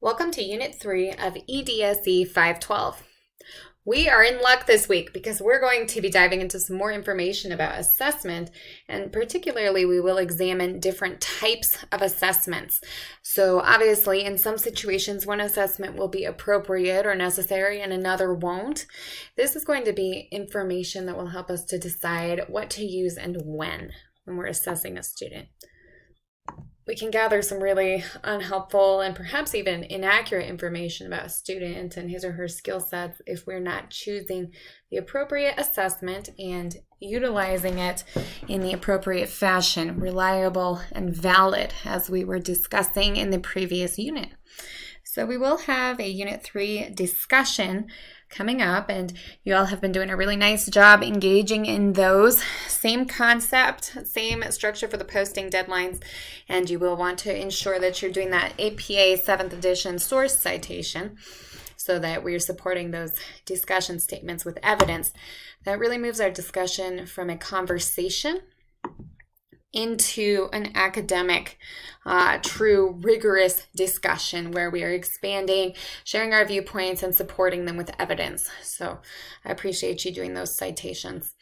Welcome to Unit 3 of EDSE 512. We are in luck this week because we're going to be diving into some more information about assessment, and particularly, we will examine different types of assessments. So, obviously, in some situations, one assessment will be appropriate or necessary, and another won't. This is going to be information that will help us to decide what to use and when when we're assessing a student we can gather some really unhelpful and perhaps even inaccurate information about a student and his or her skill sets if we're not choosing the appropriate assessment and utilizing it in the appropriate fashion, reliable and valid, as we were discussing in the previous unit. So we will have a Unit 3 discussion coming up, and you all have been doing a really nice job engaging in those. Same concept, same structure for the posting deadlines, and you will want to ensure that you're doing that APA 7th edition source citation so that we're supporting those discussion statements with evidence. That really moves our discussion from a conversation into an academic, uh, true, rigorous discussion where we are expanding, sharing our viewpoints, and supporting them with evidence. So I appreciate you doing those citations.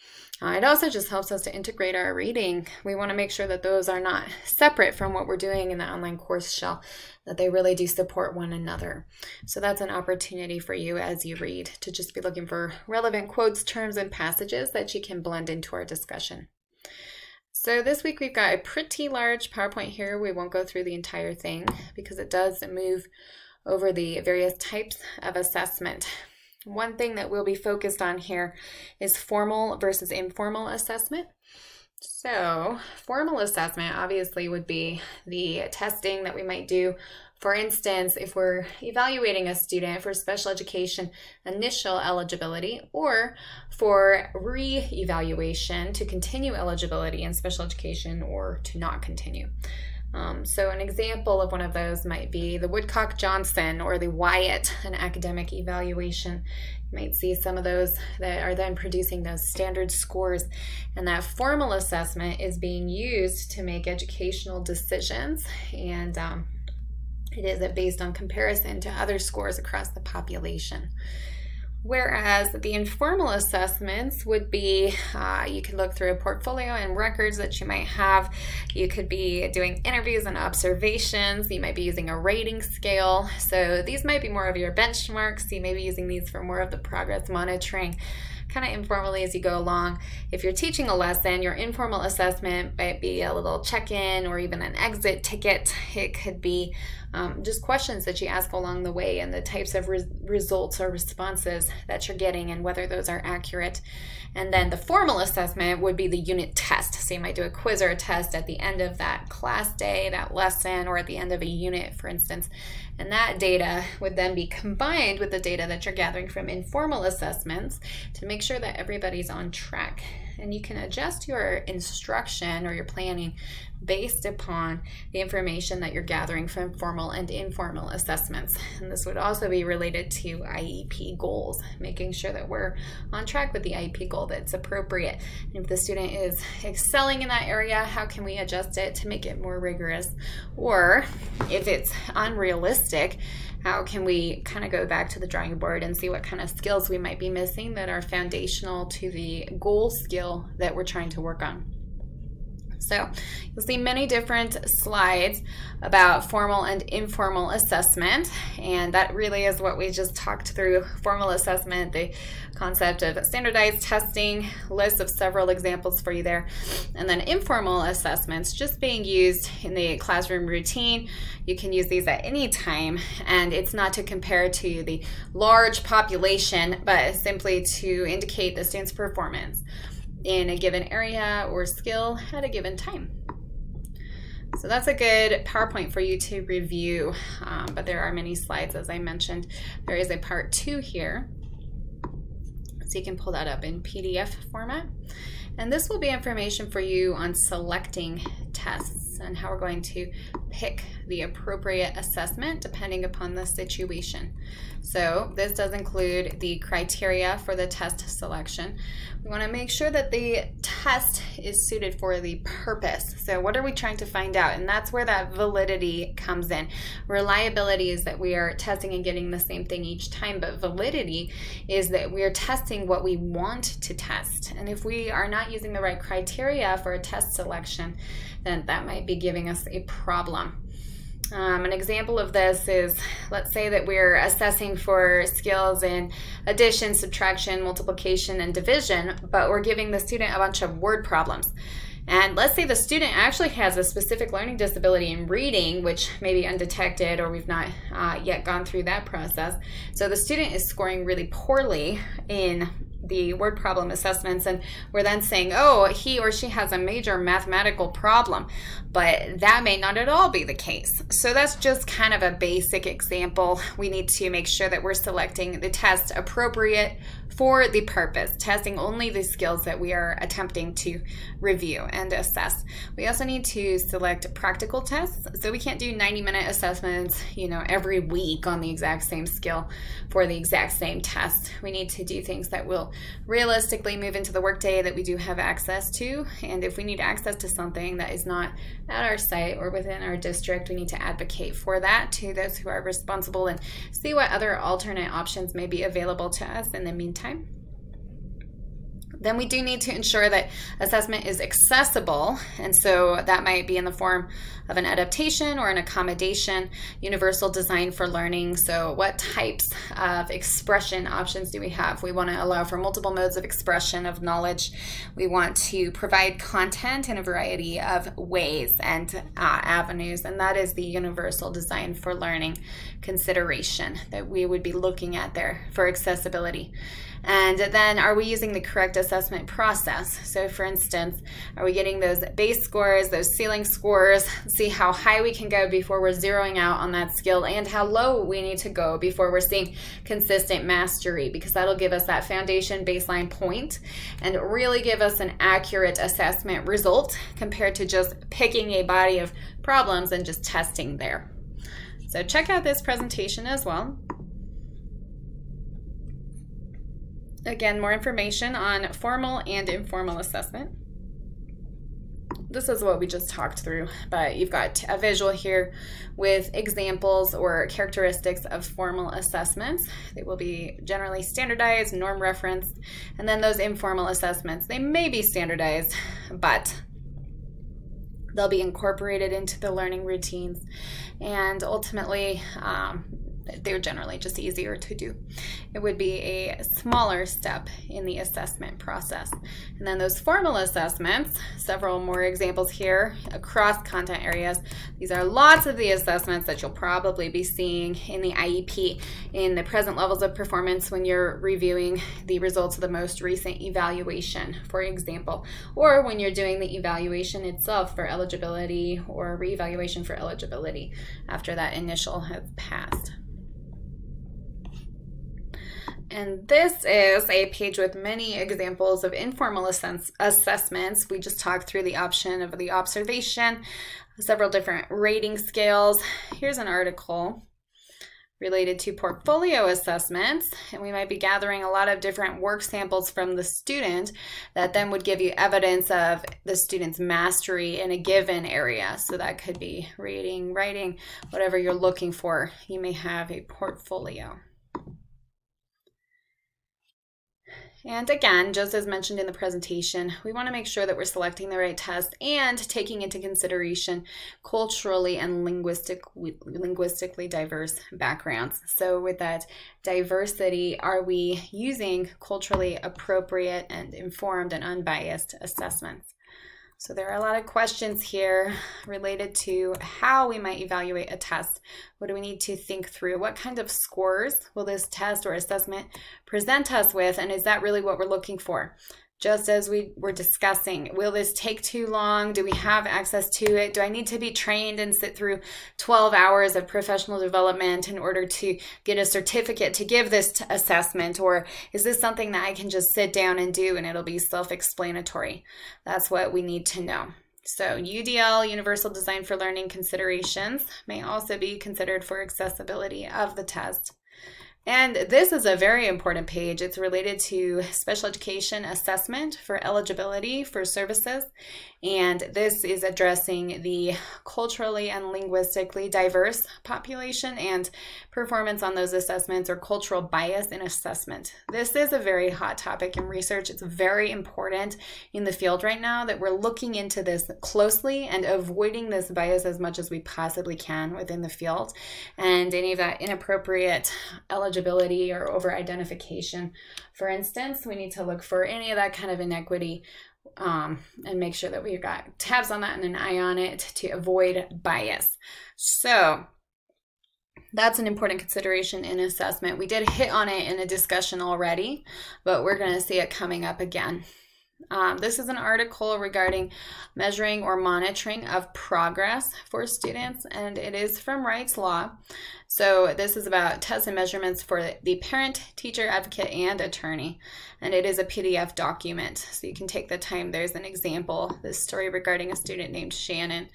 Uh, it also just helps us to integrate our reading. We want to make sure that those are not separate from what we're doing in the online course shell, that they really do support one another. So that's an opportunity for you as you read to just be looking for relevant quotes, terms, and passages that you can blend into our discussion. So this week we've got a pretty large PowerPoint here. We won't go through the entire thing because it does move over the various types of assessment. One thing that we'll be focused on here is formal versus informal assessment. So formal assessment obviously would be the testing that we might do for instance, if we're evaluating a student for special education initial eligibility or for re-evaluation to continue eligibility in special education or to not continue. Um, so an example of one of those might be the Woodcock-Johnson or the WIAT, an academic evaluation. You might see some of those that are then producing those standard scores. And that formal assessment is being used to make educational decisions and um, it is based on comparison to other scores across the population. Whereas the informal assessments would be uh, you could look through a portfolio and records that you might have. You could be doing interviews and observations. You might be using a rating scale. So these might be more of your benchmarks. You may be using these for more of the progress monitoring kind of informally as you go along. If you're teaching a lesson, your informal assessment might be a little check in or even an exit ticket. It could be um, just questions that you ask along the way and the types of re results or responses that you're getting and whether those are accurate. And then the formal assessment would be the unit test. So you might do a quiz or a test at the end of that class day, that lesson, or at the end of a unit, for instance. And that data would then be combined with the data that you're gathering from informal assessments to make sure that everybody's on track. And you can adjust your instruction or your planning based upon the information that you're gathering from formal and informal assessments. And this would also be related to IEP goals, making sure that we're on track with the IEP goal that's appropriate. And if the student is excelling in that area, how can we adjust it to make it more rigorous? Or if it's unrealistic, how can we kind of go back to the drawing board and see what kind of skills we might be missing that are foundational to the goal skill that we're trying to work on? So you'll see many different slides about formal and informal assessment, and that really is what we just talked through. Formal assessment, the concept of standardized testing, list of several examples for you there, and then informal assessments just being used in the classroom routine. You can use these at any time, and it's not to compare to the large population, but simply to indicate the student's performance in a given area or skill at a given time. So that's a good PowerPoint for you to review, um, but there are many slides as I mentioned. There is a part two here, so you can pull that up in PDF format. And this will be information for you on selecting tests and how we're going to pick the appropriate assessment depending upon the situation. So this does include the criteria for the test selection. We want to make sure that the test is suited for the purpose. So what are we trying to find out? And that's where that validity comes in. Reliability is that we are testing and getting the same thing each time, but validity is that we are testing what we want to test. And if we are not using the right criteria for a test selection, then that might be giving us a problem. Um, an example of this is let's say that we're assessing for skills in addition, subtraction, multiplication, and division, but we're giving the student a bunch of word problems. And let's say the student actually has a specific learning disability in reading, which may be undetected or we've not uh, yet gone through that process. So the student is scoring really poorly in the word problem assessments and we're then saying oh he or she has a major mathematical problem. But that may not at all be the case. So that's just kind of a basic example. We need to make sure that we're selecting the test appropriate for the purpose, testing only the skills that we are attempting to review and assess. We also need to select practical tests. So we can't do 90 minute assessments, you know, every week on the exact same skill for the exact same test. We need to do things that will realistically move into the workday that we do have access to. And if we need access to something that is not at our site or within our district, we need to advocate for that to those who are responsible and see what other alternate options may be available to us in the meantime time. Then we do need to ensure that assessment is accessible, and so that might be in the form of an adaptation or an accommodation, universal design for learning. So, what types of expression options do we have? We want to allow for multiple modes of expression of knowledge. We want to provide content in a variety of ways and uh, avenues, and that is the universal design for learning consideration that we would be looking at there for accessibility. And then are we using the correct assessment process? So for instance, are we getting those base scores, those ceiling scores, see how high we can go before we're zeroing out on that skill and how low we need to go before we're seeing consistent mastery because that'll give us that foundation baseline point and really give us an accurate assessment result compared to just picking a body of problems and just testing there. So check out this presentation as well. Again, more information on formal and informal assessment. This is what we just talked through, but you've got a visual here with examples or characteristics of formal assessments. They will be generally standardized, norm referenced, and then those informal assessments, they may be standardized, but they'll be incorporated into the learning routines and ultimately um, they're generally just easier to do. It would be a smaller step in the assessment process. And then those formal assessments, several more examples here across content areas. These are lots of the assessments that you'll probably be seeing in the IEP in the present levels of performance when you're reviewing the results of the most recent evaluation, for example, or when you're doing the evaluation itself for eligibility or reevaluation for eligibility after that initial has passed. And this is a page with many examples of informal assess assessments. We just talked through the option of the observation, several different rating scales. Here's an article related to portfolio assessments and we might be gathering a lot of different work samples from the student that then would give you evidence of the student's mastery in a given area so that could be reading writing whatever you're looking for you may have a portfolio And again, just as mentioned in the presentation, we want to make sure that we're selecting the right test and taking into consideration culturally and linguistic, linguistically diverse backgrounds. So with that diversity, are we using culturally appropriate and informed and unbiased assessments? So there are a lot of questions here related to how we might evaluate a test. What do we need to think through? What kind of scores will this test or assessment present us with? And is that really what we're looking for? Just as we were discussing. Will this take too long? Do we have access to it? Do I need to be trained and sit through 12 hours of professional development in order to get a certificate to give this assessment? Or is this something that I can just sit down and do and it'll be self explanatory? That's what we need to know. So UDL, Universal Design for Learning considerations, may also be considered for accessibility of the test. And this is a very important page. It's related to special education assessment for eligibility for services. And this is addressing the culturally and linguistically diverse population and performance on those assessments or cultural bias in assessment. This is a very hot topic in research. It's very important in the field right now that we're looking into this closely and avoiding this bias as much as we possibly can within the field and any of that inappropriate eligibility or over identification. For instance, we need to look for any of that kind of inequity um, and make sure that we've got tabs on that and an eye on it to avoid bias. So that's an important consideration in assessment. We did hit on it in a discussion already, but we're going to see it coming up again. Um, this is an article regarding measuring or monitoring of progress for students, and it is from Wrightslaw. So, this is about tests and measurements for the parent, teacher, advocate, and attorney. And it is a PDF document. So, you can take the time. There's an example this story regarding a student named Shannon,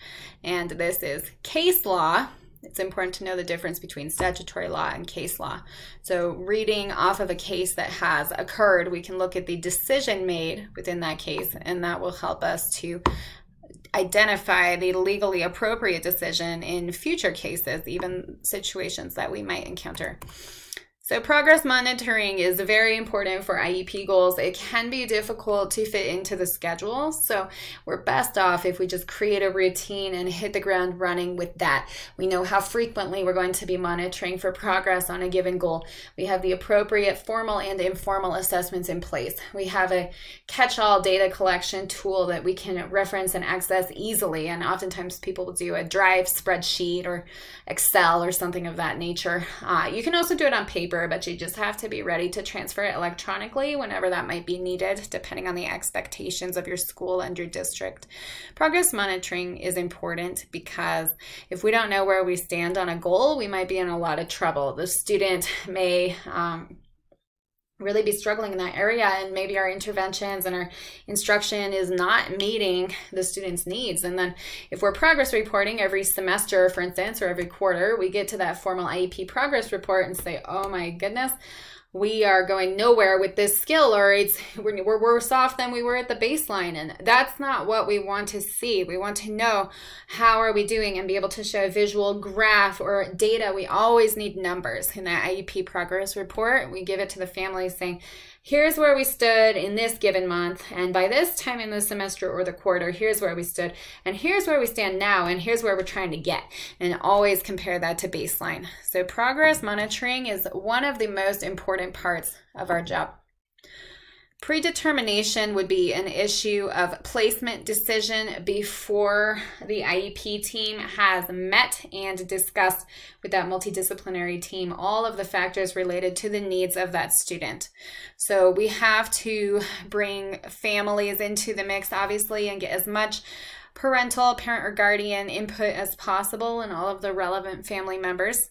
and this is case law it's important to know the difference between statutory law and case law. So, reading off of a case that has occurred, we can look at the decision made within that case, and that will help us to identify the legally appropriate decision in future cases, even situations that we might encounter. So progress monitoring is very important for IEP goals. It can be difficult to fit into the schedule. So we're best off if we just create a routine and hit the ground running with that. We know how frequently we're going to be monitoring for progress on a given goal. We have the appropriate formal and informal assessments in place. We have a catch-all data collection tool that we can reference and access easily. And oftentimes people will do a Drive spreadsheet or Excel or something of that nature. Uh, you can also do it on paper but you just have to be ready to transfer it electronically whenever that might be needed, depending on the expectations of your school and your district. Progress monitoring is important because if we don't know where we stand on a goal, we might be in a lot of trouble. The student may um, really be struggling in that area and maybe our interventions and our instruction is not meeting the students needs. And then if we're progress reporting every semester for instance or every quarter we get to that formal iep progress report and say oh my goodness we are going nowhere with this skill or it's we're, we're worse off than we were at the baseline. And that's not what we want to see. We want to know how are we doing and be able to show a visual graph or data. We always need numbers. In that iep progress report we give it to the family saying here's where we stood in this given month, and by this time in the semester or the quarter, here's where we stood, and here's where we stand now, and here's where we're trying to get, and always compare that to baseline. So, progress monitoring is one of the most important parts of our job. Predetermination would be an issue of placement decision before the IEP team has met and discussed with that multidisciplinary team all of the factors related to the needs of that student. So we have to bring families into the mix, obviously, and get as much parental, parent, or guardian input as possible and all of the relevant family members.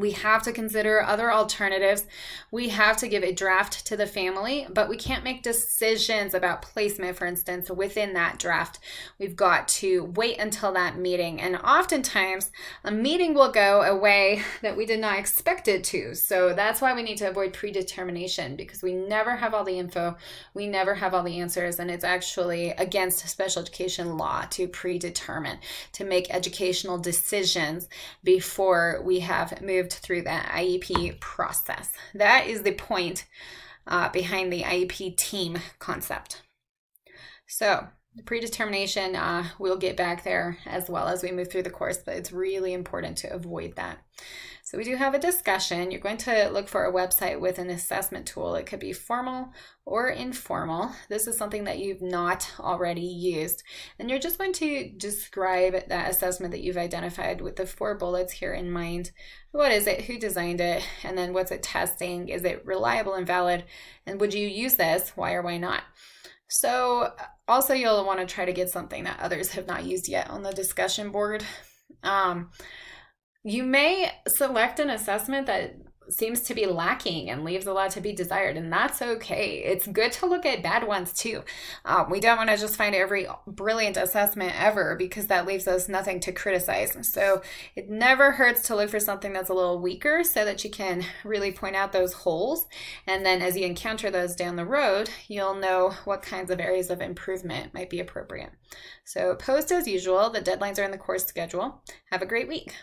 We have to consider other alternatives. We have to give a draft to the family, but we can't make decisions about placement, for instance, within that draft. We've got to wait until that meeting. And oftentimes, a meeting will go a way that we did not expect it to. So that's why we need to avoid predetermination because we never have all the info, we never have all the answers, and it's actually against special education law to predetermine, to make educational decisions before we have moved through that IEP process. That is the point uh, behind the IEP team concept. So the predetermination, uh, we'll get back there as well as we move through the course, but it's really important to avoid that. So we do have a discussion. You're going to look for a website with an assessment tool. It could be formal or informal. This is something that you've not already used. And you're just going to describe that assessment that you've identified with the four bullets here in mind. What is it? Who designed it? And then what's it testing? Is it reliable and valid? And would you use this? Why or why not? So also you'll want to try to get something that others have not used yet on the discussion board. Um, you may select an assessment that seems to be lacking and leaves a lot to be desired, and that's okay. It's good to look at bad ones too. Um, we don't want to just find every brilliant assessment ever because that leaves us nothing to criticize. So it never hurts to look for something that's a little weaker so that you can really point out those holes. And then as you encounter those down the road, you'll know what kinds of areas of improvement might be appropriate. So post as usual. The deadlines are in the course schedule. Have a great week.